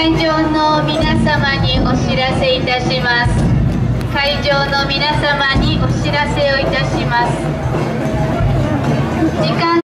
会場の皆様にお知らせいたします。会場の皆様にお知らせをいたします。